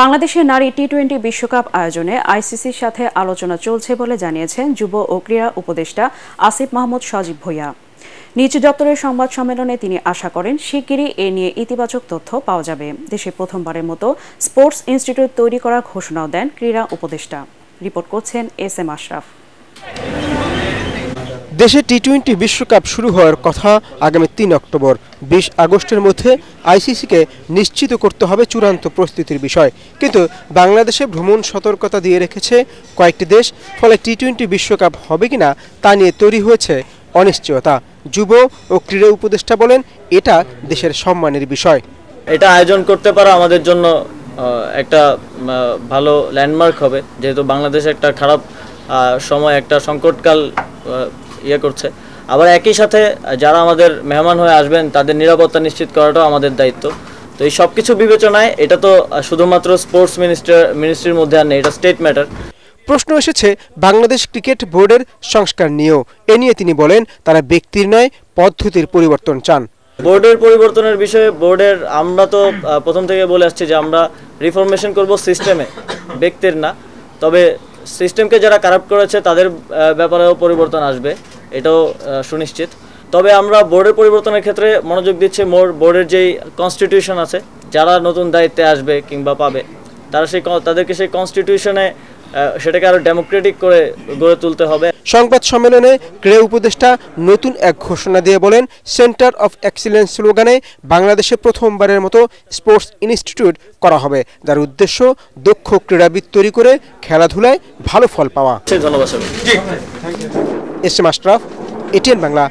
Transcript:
বাংলাদেশের নারী T twenty বিশ্বকাপ আয়োজনে আইসিসির সাথে আলোচনা চলছে বলে জানিয়েছেন যুব ও ক্রীড়া উপদেষ্টা আসিফ মাহমুদ সজীব ভুইয়া। নিজ দপ্তরের সংবাদ সম্মেলনে তিনি আশা করেন, শিগগিরই এ নিয়ে ইতিবাচক তথ্য পাওয়া যাবে। দেশে প্রথমবারের মতো স্পোর্টস ইনস্টিটিউট তৈরি করার ঘোষণাও দেন ক্রীড়া উপদেষ্টা। রিপোর্ট করছেন এস এম আশরাফ। দেশে টি টোয়েন্টি বিশ্বকাপ শুরু হওয়ার কথা আগামী তিন অক্টোবর, বিশ আগস্টের মধ্যে আইসিসিকে নিশ্চিত করতে হবে চূড়ান্ত প্রস্তুতির বিষয়। কিন্তু বাংলাদেশে ভ্রমণ সতর্কতা দিয়ে রেখেছে কয়েকটি দেশ, ফলে টি টোয়েন্টি বিশ্বকাপ হবে কিনা তা নিয়ে তৈরি হয়েছে অনিশ্চয়তা। যুব ও ক্রীড়া উপদেষ্টা বলেন, এটা দেশের সম্মানের বিষয়। এটা আয়োজন করতে পারা আমাদের জন্য একটা ভালো ল্যান্ডমার্ক হবে। যেহেতু বাংলাদেশ একটা খারাপ সময়, একটা সংকটকাল ইয়ে করছে। আবার একই সাথে যারা আমাদের মেহমান হয়ে আসবেন তাদের নিরাপত্তা নিশ্চিত করাটাও আমাদের দায়িত্ব। তো এই সব কিছু বিবেচনায় এটা তো শুধুমাত্র স্পোর্টস মিনিস্টার মিনিস্ট্রির মধ্যে আর নেই এটা স্টেট ম্যাটার প্রশ্ন এসেছে বাংলাদেশ ক্রিকেট বোর্ডের সংস্কার নিয়েও। এ নিয়ে তিনি বলেন তারা ব্যক্তির নয় পদ্ধতির পরিবর্তন চান। বোর্ডের পরিবর্তনের বিষয়ে বোর্ডের আমরা তো প্রথম থেকে বলে আসছি যে আমরা রিফরমেশন করব সিস্টেমে ব্যক্তির না। তবে সিস্টেমকে যারা কারাপ্ট করেছে, তাদের ব্যাপারেও পরিবর্তন আসবে। এটাও সুনিশ্চিত। তবে আমরা বোর্ডের পরিবর্তনের ক্ষেত্রে মনোযোগ দিচ্ছি মোর বোর্ডের যেই কনস্টিটিউশন আছে, যারা নতুন দায়িত্বে আসবে কিংবা পাবে, তারা সেই তাদেরকে সেই কনস্টিটিউশনে সেটাকে আরও ডেমোক্রেটিক করে গড়ে তুলতে হবে। সংবাদ সম্মেলনে ক্রীড়া উপদেষ্টা নতুন এক ঘোষণা দিয়ে বলেন সেন্টার অফ এক্সিলেন্স স্লোগানে বাংলাদেশে প্রথমবারের মতো স্পোর্টস ইনস্টিটিউট করা হবে যার উদ্দেশ্য দক্ষ ক্রীড়াবিদ তৈরি করে খেলাধুলায় ভালো ফল পাওয়া। ধন্যবাদ S M Ashraf ATN Bangla.